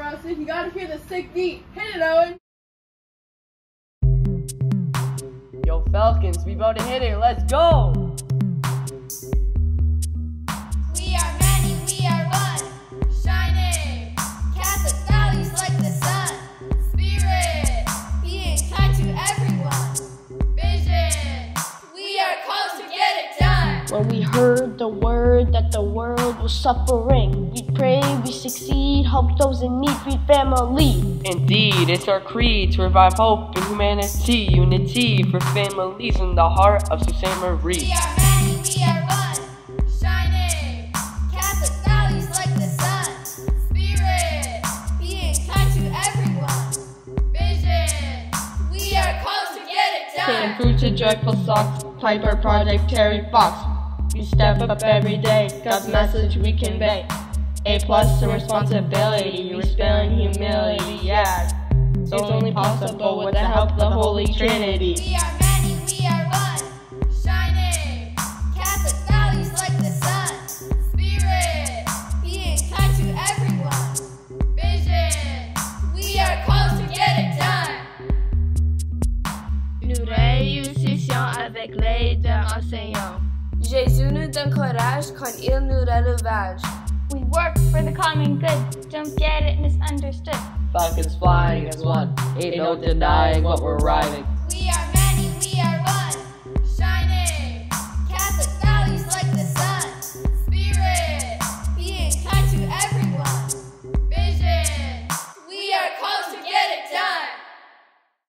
A. You gotta hear the sick beat. Hit it, Owen. Yo, Falcons, we about to hit it. Let's go! When we heard the word that the world was suffering, we pray we succeed, help those in need, feed family. Indeed, it's our creed to revive hope and humanity, unity for families in the heart of Sault Ste. Marie. We are many, we are one, shining. Cast the valleys like the sun. Spirit, being kind to everyone. Vision, we are called to get it Tan done. fruits and joyful socks, Piper Project Terry Fox. We step up every day, God's message we convey. A plus in responsibility, respect and humility, yeah. It's only possible with the help of the Holy Trinity. We are many, we are one, shining. Cast the valleys like the sun. Spirit, being kind to everyone. Vision, we are called to get it done. Nous réussissions avec l'aide d'un enseignant. Jésus nous donne courage quand il nous relevage. We work for the common good. Don't get it misunderstood. Falcons flying as one, ain't no denying what we're riding.